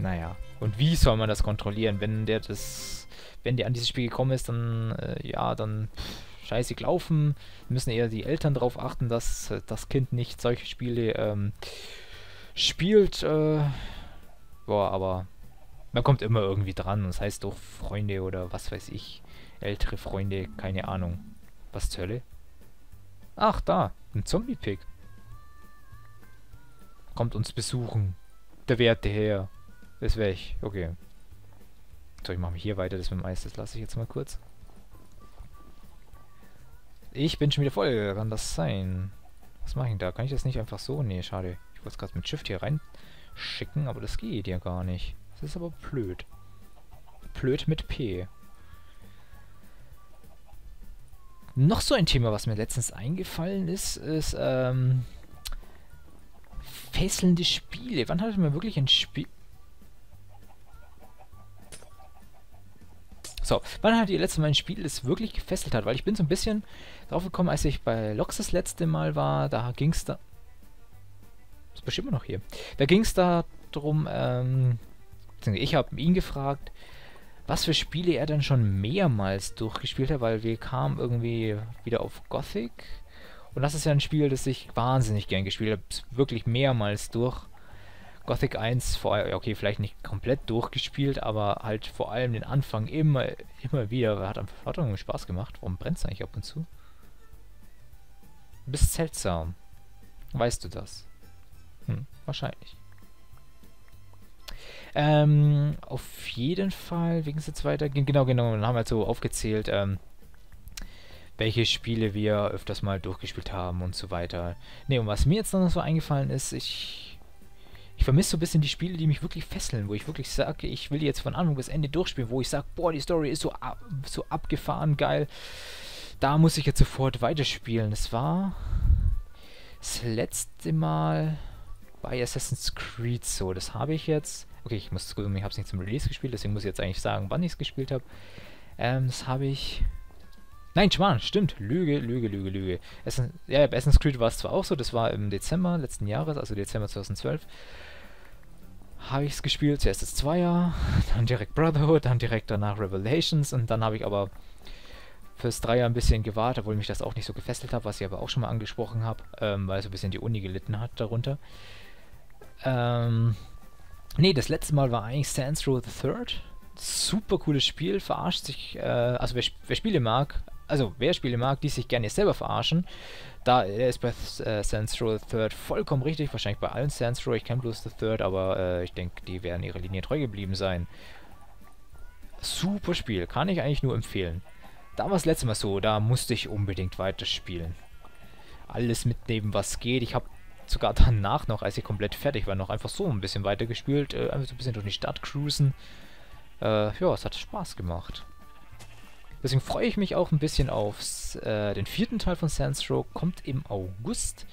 Naja. Und wie soll man das kontrollieren? Wenn der das, wenn der an dieses Spiel gekommen ist, dann, äh, ja, dann pff, scheißig laufen. Müssen eher die Eltern darauf achten, dass äh, das Kind nicht solche Spiele ähm, spielt. Äh, boah, aber man kommt immer irgendwie dran. Das heißt doch Freunde oder was weiß ich. Ältere Freunde, keine Ahnung. Was zur Hölle? Ach, da. Ein Zombie-Pig. Kommt uns besuchen. Der Werte her. Ist weg. Okay. So, ich mache mich hier weiter. Das mit dem Eis, das lasse ich jetzt mal kurz. Ich bin schon wieder voll. Kann das sein? Was mache ich denn da? Kann ich das nicht einfach so? Nee, schade. Ich wollte es gerade mit Shift hier reinschicken, aber das geht ja gar nicht. Das ist aber blöd. Blöd mit P. Noch so ein Thema, was mir letztens eingefallen ist, ist ähm, fesselnde Spiele. Wann hatte man wirklich ein Spiel... So, wann hattet ihr letztes Mal ein Spiel, das wirklich gefesselt hat? Weil ich bin so ein bisschen drauf gekommen, als ich bei Lox das letzte Mal war, da ging es da... Ist bestimmt immer noch hier. Da ging es da drum, ähm... Ich habe ihn gefragt, was für Spiele er dann schon mehrmals durchgespielt hat, weil wir kamen irgendwie wieder auf Gothic. Und das ist ja ein Spiel, das ich wahnsinnig gern gespielt habe, wirklich mehrmals durch. Gothic 1 vorher, okay, vielleicht nicht komplett durchgespielt, aber halt vor allem den Anfang immer, immer wieder. Hat, hat irgendwie Spaß gemacht. Warum brennt es eigentlich ab und zu? Du bist seltsam. Weißt du das? Hm, wahrscheinlich. Ähm, auf jeden Fall, wie ging es jetzt weiter? Genau, genau, dann haben wir halt so aufgezählt, ähm, welche Spiele wir öfters mal durchgespielt haben und so weiter. Ne, und was mir jetzt noch so eingefallen ist, ich, ich vermisse so ein bisschen die Spiele, die mich wirklich fesseln, wo ich wirklich sage, ich will jetzt von Anfang bis Ende durchspielen, wo ich sage, boah, die Story ist so, ab, so abgefahren, geil. Da muss ich jetzt sofort weiterspielen. Das war das letzte Mal bei Assassin's Creed so. Das habe ich jetzt Okay, ich muss ich habe es nicht zum Release gespielt, deswegen muss ich jetzt eigentlich sagen, wann ich es gespielt habe. Ähm, das habe ich... Nein, Schmarrn, stimmt. Lüge, Lüge, Lüge, Lüge. Essen, ja, bei Assassin's Creed war es zwar auch so, das war im Dezember letzten Jahres, also Dezember 2012. Habe ich es gespielt, zuerst das Zweier, dann direkt Brotherhood, dann direkt danach Revelations und dann habe ich aber fürs Dreier ein bisschen gewartet, obwohl mich das auch nicht so gefesselt hat, was ich aber auch schon mal angesprochen habe, ähm, weil so ein bisschen die Uni gelitten hat darunter. Ähm, Nee, das letzte Mal war eigentlich Sands Row the Third. Super cooles Spiel, verarscht sich, äh, also wer, wer, Spiele mag, also wer Spiele mag, die sich gerne selber verarschen, da ist bei äh, Sands Row the Third vollkommen richtig, wahrscheinlich bei allen Sands Row, ich kenne bloß the Third, aber äh, ich denke, die werden ihrer Linie treu geblieben sein. Super Spiel, kann ich eigentlich nur empfehlen. Da war es letztes Mal so, da musste ich unbedingt weiterspielen. Alles mitnehmen, was geht. Ich habe sogar danach noch, als ich komplett fertig war, noch einfach so ein bisschen weitergespielt. Äh, einfach so ein bisschen durch die Stadt cruisen. Äh, ja, es hat Spaß gemacht. Deswegen freue ich mich auch ein bisschen auf äh, den vierten Teil von Sands Row. Kommt im August.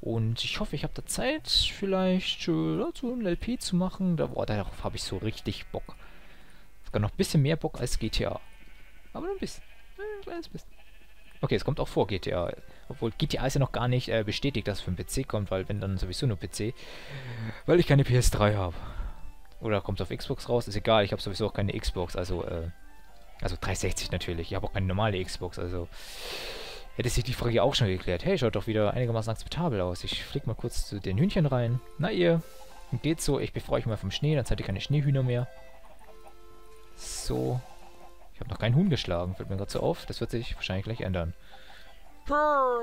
Und ich hoffe, ich habe da Zeit, vielleicht äh, so ein LP zu machen. Da, boah, darauf habe ich so richtig Bock. Sogar noch ein bisschen mehr Bock als GTA. Aber nur ein bisschen. Ein kleines bisschen. Okay, es kommt auch vor GTA. Obwohl GTA ist ja noch gar nicht äh, bestätigt, dass es für den PC kommt, weil wenn dann sowieso nur PC. Weil ich keine PS3 habe. Oder kommt es auf Xbox raus? Ist egal, ich habe sowieso auch keine Xbox, also äh, also 360 natürlich. Ich habe auch keine normale Xbox, also hätte sich die Frage auch schon geklärt. Hey, schaut doch wieder einigermaßen akzeptabel aus. Ich flieg mal kurz zu den Hühnchen rein. Na ihr, geht so. Ich befreue euch mal vom Schnee, dann seid ihr keine Schneehühner mehr. So. Ich habe noch keinen Huhn geschlagen, fällt mir gerade so auf. Das wird sich wahrscheinlich gleich ändern.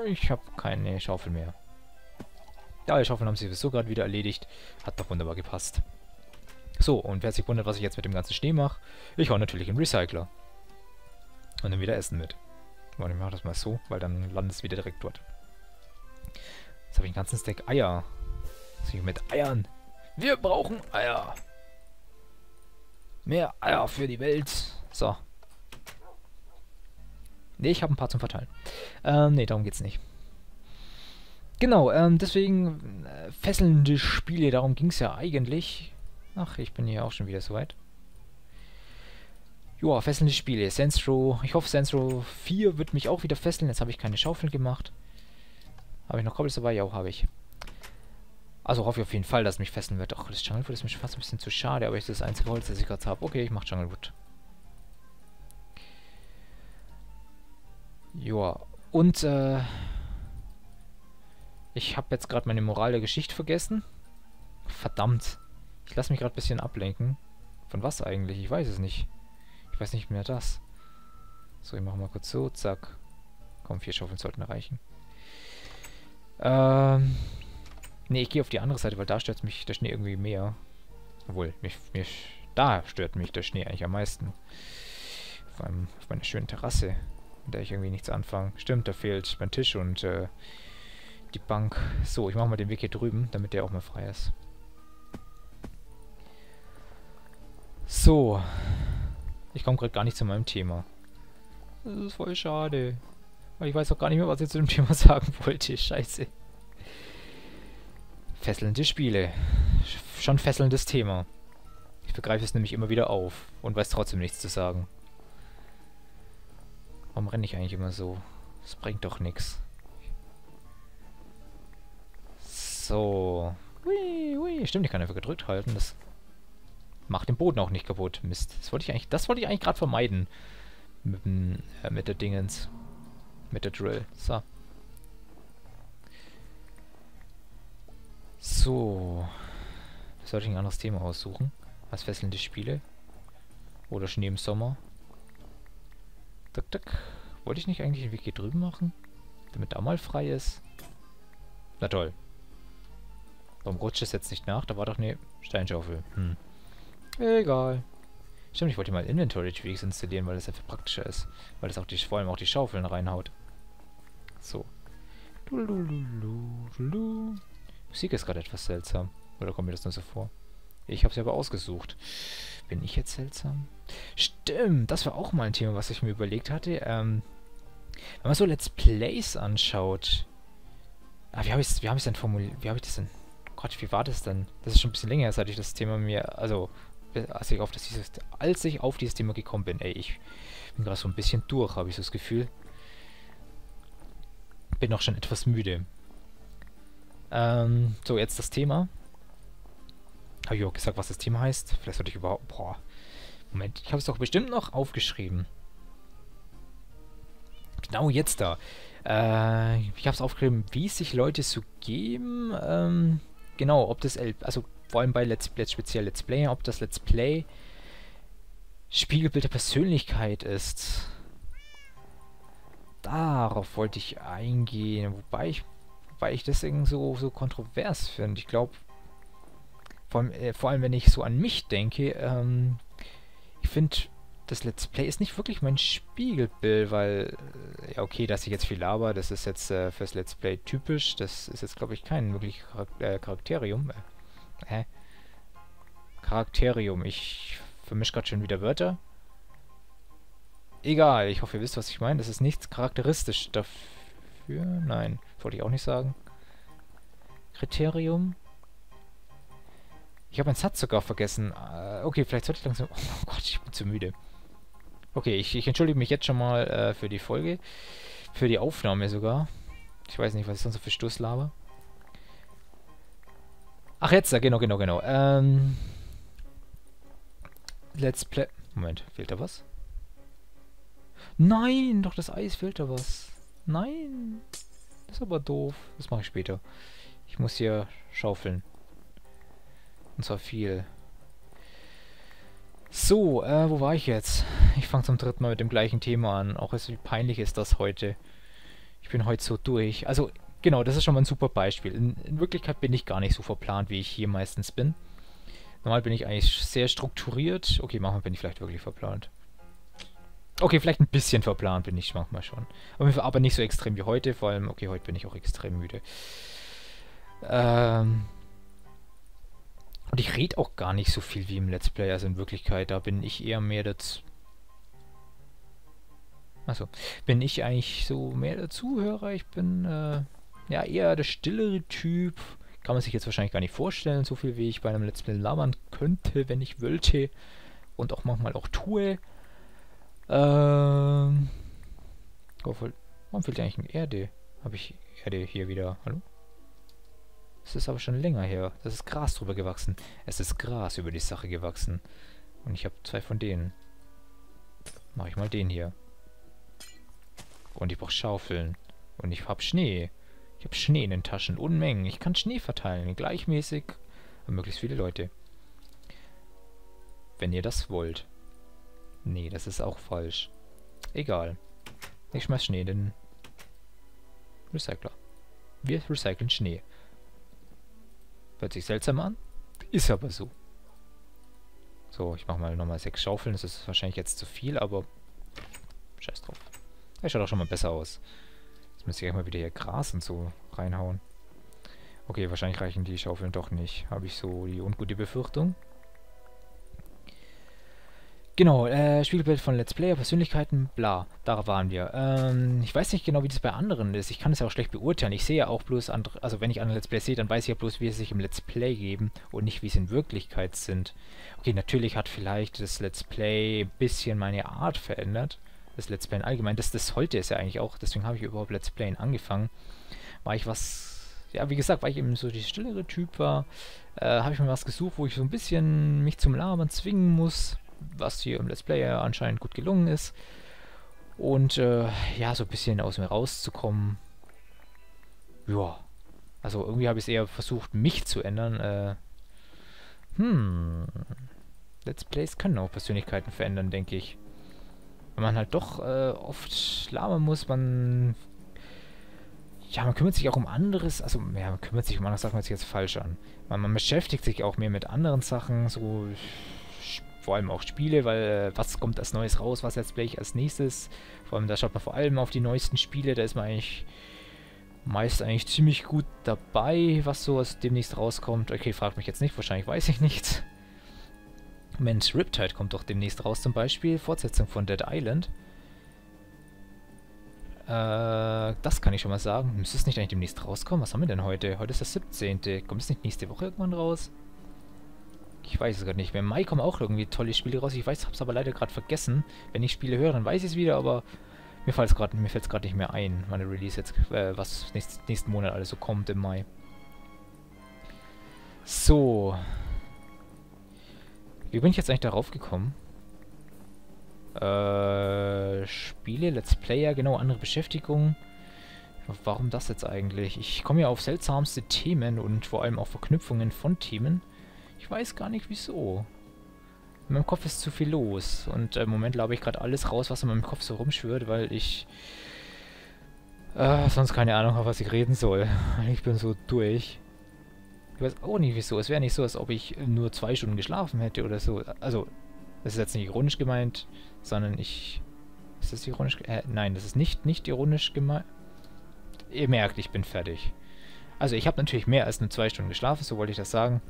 Ich habe keine Schaufel mehr. Ja, die Schaufeln haben sich sowieso gerade wieder erledigt. Hat doch wunderbar gepasst. So, und wer sich wundert, was ich jetzt mit dem ganzen Schnee mache, ich hau natürlich einen Recycler. Und dann wieder Essen mit. Und ich mache das mal so, weil dann landet es wieder direkt dort. Jetzt habe ich einen ganzen Stack Eier. Was ich mit Eiern? Wir brauchen Eier. Mehr Eier für die Welt. So, Ne, ich habe ein paar zum Verteilen. Ähm, ne, darum geht's nicht. Genau, ähm, deswegen äh, fesselnde Spiele, darum ging es ja eigentlich. Ach, ich bin hier auch schon wieder soweit. Joa, fesselnde Spiele. Sensro, ich hoffe Sensro 4 wird mich auch wieder fesseln. Jetzt habe ich keine Schaufeln gemacht. Habe ich noch Kobbels dabei? Ja, habe ich. Also hoffe ich auf jeden Fall, dass es mich fesseln wird. Ach, das Junglewood ist mir schon fast ein bisschen zu schade, aber ich das einzige Holz, das ich gerade habe. Okay, ich mache Junglewood. Joa. Und, äh... Ich habe jetzt gerade meine Moral der Geschichte vergessen. Verdammt. Ich lasse mich gerade ein bisschen ablenken. Von was eigentlich? Ich weiß es nicht. Ich weiß nicht mehr das. So, ich mache mal kurz so. Zack. Komm, vier Schaufeln sollten reichen. Ähm... Ne, ich gehe auf die andere Seite, weil da stört mich der Schnee irgendwie mehr. Obwohl, mich, mich, da stört mich der Schnee eigentlich am meisten. Vor allem auf meiner schönen Terrasse, mit der ich irgendwie nichts anfange. Stimmt, da fehlt mein Tisch und äh, die Bank. So, ich mache mal den Weg hier drüben, damit der auch mal frei ist. So. Ich komme gerade gar nicht zu meinem Thema. Das ist voll schade. Weil ich weiß auch gar nicht mehr, was ich zu dem Thema sagen wollte. Scheiße. Fesselnde Spiele. Schon fesselndes Thema. Ich begreife es nämlich immer wieder auf und weiß trotzdem nichts zu sagen. Warum renne ich eigentlich immer so? Das bringt doch nichts. So. Hui, hui. Stimmt, ich kann einfach gedrückt halten. Das macht den Boden auch nicht kaputt. Mist. Das wollte ich eigentlich, das wollte ich eigentlich gerade vermeiden. Mit, äh, mit der Dingens. Mit der Drill. So. So. Sollte ich ein anderes Thema aussuchen? Was fesselnde Spiele? Oder Schnee im Sommer? Duck, duck. Wollte ich nicht eigentlich den Weg hier drüben machen? Damit da mal frei ist? Na toll. Warum rutscht es jetzt nicht nach? Da war doch eine Steinschaufel. Hm. Egal. Stimmt, ich wollte mal Inventory Tweaks installieren, weil das einfach praktischer ist. Weil das auch die, vor allem auch die Schaufeln reinhaut. So. Lulululu. Musik ist gerade etwas seltsam. Oder kommt mir das nur so vor? Ich habe sie aber ausgesucht. Bin ich jetzt seltsam? Stimmt, das war auch mal ein Thema, was ich mir überlegt hatte. Ähm, wenn man so Let's Plays anschaut. Ah, wie habe ich es wie denn formuliert? Wie habe ich das denn? Gott, wie war das denn? Das ist schon ein bisschen länger, seit ich das Thema mir. Also, als ich auf dieses, als ich auf dieses Thema gekommen bin. Ey, ich bin gerade so ein bisschen durch, habe ich so das Gefühl. Bin auch schon etwas müde. Ähm, so, jetzt das Thema. Habe ich auch gesagt, was das Thema heißt? Vielleicht sollte ich überhaupt... Boah. Moment, ich habe es doch bestimmt noch aufgeschrieben. Genau jetzt da. Äh, ich habe es aufgeschrieben, wie sich Leute so geben. Ähm, genau, ob das... Also vor allem bei Let's Play, speziell Let's Play, ob das Let's Play Spiegelbild der Persönlichkeit ist. Darauf wollte ich eingehen, wobei ich weil ich irgendwie so, so kontrovers finde. Ich glaube, vor, allem, äh, vor allem wenn ich so an mich denke, ähm, ich finde, das Let's Play ist nicht wirklich mein Spiegelbild, weil, äh, ja okay, dass ich jetzt viel laber, das ist jetzt äh, fürs Let's Play typisch. Das ist jetzt, glaube ich, kein wirklich Charakter äh, Charakterium. Hä? Charakterium. Ich vermische gerade schon wieder Wörter. Egal, ich hoffe, ihr wisst, was ich meine. Das ist nichts charakteristisch dafür für? Nein, wollte ich auch nicht sagen. Kriterium. Ich habe meinen Satz sogar vergessen. Äh, okay, vielleicht sollte ich langsam... Oh Gott, ich bin zu müde. Okay, ich, ich entschuldige mich jetzt schon mal äh, für die Folge. Für die Aufnahme sogar. Ich weiß nicht, was ich sonst so für Stuss laber. Ach, jetzt, genau, genau, genau. Ähm... Let's Play... Moment, fehlt da was? Nein, doch das Eis fehlt da was. Nein. Das ist aber doof. Das mache ich später. Ich muss hier schaufeln. Und zwar viel. So, äh, wo war ich jetzt? Ich fange zum dritten Mal mit dem gleichen Thema an. Auch wie peinlich ist das heute. Ich bin heute so durch. Also, genau, das ist schon mal ein super Beispiel. In, in Wirklichkeit bin ich gar nicht so verplant, wie ich hier meistens bin. Normal bin ich eigentlich sehr strukturiert. Okay, manchmal bin ich vielleicht wirklich verplant. Okay, vielleicht ein bisschen verplant bin ich manchmal schon. Aber nicht so extrem wie heute. Vor allem, okay, heute bin ich auch extrem müde. Ähm und ich rede auch gar nicht so viel wie im Let's Play. Also in Wirklichkeit, da bin ich eher mehr dazu... Achso, bin ich eigentlich so mehr der Zuhörer. Ich bin äh, ja eher der stillere Typ. Kann man sich jetzt wahrscheinlich gar nicht vorstellen, so viel wie ich bei einem Let's Play labern könnte, wenn ich wollte. Und auch manchmal auch tue. Ähm. Warum fehlt eigentlich ein Erde? Habe ich Erde hier wieder? Hallo? Das ist aber schon länger her. Das ist Gras drüber gewachsen. Es ist Gras über die Sache gewachsen. Und ich habe zwei von denen. Mach ich mal den hier. Und ich brauche Schaufeln. Und ich habe Schnee. Ich habe Schnee in den Taschen. Unmengen. Ich kann Schnee verteilen. Gleichmäßig. An möglichst viele Leute. Wenn ihr das wollt. Nee, das ist auch falsch. Egal. Ich schmeiß Schnee in den Recycler. Wir recyceln Schnee. Hört sich seltsam an. Ist aber so. So, ich mache mal nochmal sechs Schaufeln. Das ist wahrscheinlich jetzt zu viel, aber scheiß drauf. Das schaut auch schon mal besser aus. Jetzt müsste ich mal wieder hier Gras und so reinhauen. Okay, wahrscheinlich reichen die Schaufeln doch nicht. Habe ich so die ungute Befürchtung. Genau, äh, Spiegelbild von Let's Player, Persönlichkeiten, bla, da waren wir. Ähm, ich weiß nicht genau, wie das bei anderen ist. Ich kann es ja auch schlecht beurteilen. Ich sehe ja auch bloß andere, also wenn ich andere Let's Play sehe, dann weiß ich ja bloß, wie sie sich im Let's Play geben und nicht, wie sie in Wirklichkeit sind. Okay, natürlich hat vielleicht das Let's Play ein bisschen meine Art verändert. Das Let's Play allgemein, das, das sollte es ja eigentlich auch, deswegen habe ich überhaupt Let's Play angefangen. War ich was, ja, wie gesagt, weil ich eben so der stillere Typ war, äh, habe ich mir was gesucht, wo ich so ein bisschen mich zum Labern zwingen muss was hier im Let's Play ja anscheinend gut gelungen ist. Und äh, ja, so ein bisschen aus mir rauszukommen. Ja. Also irgendwie habe ich es eher versucht, mich zu ändern. Äh, hm. Let's Plays können auch Persönlichkeiten verändern, denke ich. Wenn man halt doch äh, oft labern muss, man... Ja, man kümmert sich auch um anderes, also, ja, man kümmert sich um andere Sachen, hört sich jetzt falsch an. Man, man beschäftigt sich auch mehr mit anderen Sachen, so vor allem auch Spiele, weil äh, was kommt als Neues raus, was jetzt gleich als nächstes. Vor allem, da schaut man vor allem auf die neuesten Spiele, da ist man eigentlich meist eigentlich ziemlich gut dabei, was so aus demnächst rauskommt. Okay, fragt mich jetzt nicht, wahrscheinlich weiß ich nichts. Mensch, Riptide kommt doch demnächst raus zum Beispiel, Fortsetzung von Dead Island. Äh, das kann ich schon mal sagen. Müsste es nicht eigentlich demnächst rauskommen? Was haben wir denn heute? Heute ist der 17. Kommt es nicht nächste Woche irgendwann raus? Ich weiß es gerade nicht mehr. Im Mai kommen auch irgendwie tolle Spiele raus. Ich weiß, hab's aber leider gerade vergessen. Wenn ich Spiele höre, dann weiß ich es wieder, aber mir fällt es gerade nicht mehr ein, meine Release jetzt, äh, was nächst, nächsten Monat alles so kommt im Mai. So. Wie bin ich jetzt eigentlich darauf gekommen? Äh, Spiele, Let's Player, genau, andere Beschäftigung. Warum das jetzt eigentlich? Ich komme ja auf seltsamste Themen und vor allem auch Verknüpfungen von Themen. Ich weiß gar nicht wieso. In meinem Kopf ist zu viel los. Und im Moment glaube ich gerade alles raus, was in meinem Kopf so rumschwirrt, weil ich äh, sonst keine Ahnung habe, was ich reden soll. Ich bin so durch. Ich weiß auch nicht wieso. Es wäre nicht so, als ob ich nur zwei Stunden geschlafen hätte oder so. Also, das ist jetzt nicht ironisch gemeint, sondern ich... Ist das ironisch? Äh, nein, das ist nicht, nicht ironisch gemeint. Ihr merkt, ich bin fertig. Also ich habe natürlich mehr als nur zwei Stunden geschlafen, so wollte ich das sagen.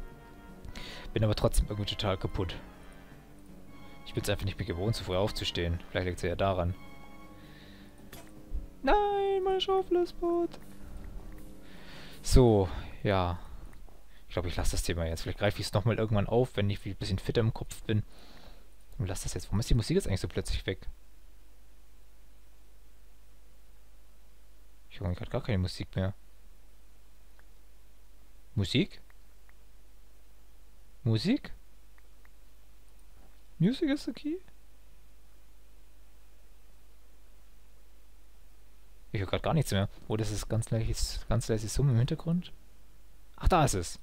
Bin aber trotzdem irgendwie total kaputt. Ich bin es einfach nicht mehr gewohnt, so früh aufzustehen. Vielleicht liegt es ja daran. Nein, mein Schaufel ist tot. So, ja. Ich glaube, ich lasse das Thema jetzt. Vielleicht greife ich es nochmal irgendwann auf, wenn ich ein bisschen fitter im Kopf bin. Und lass das jetzt. Warum ist die Musik jetzt eigentlich so plötzlich weg? Ich höre gerade gar keine Musik mehr. Musik? Musik? Music is the key? Ich höre gerade gar nichts mehr. Oh, das ist ganz leises, ganz leises Summen im Hintergrund. Ach, da ist es.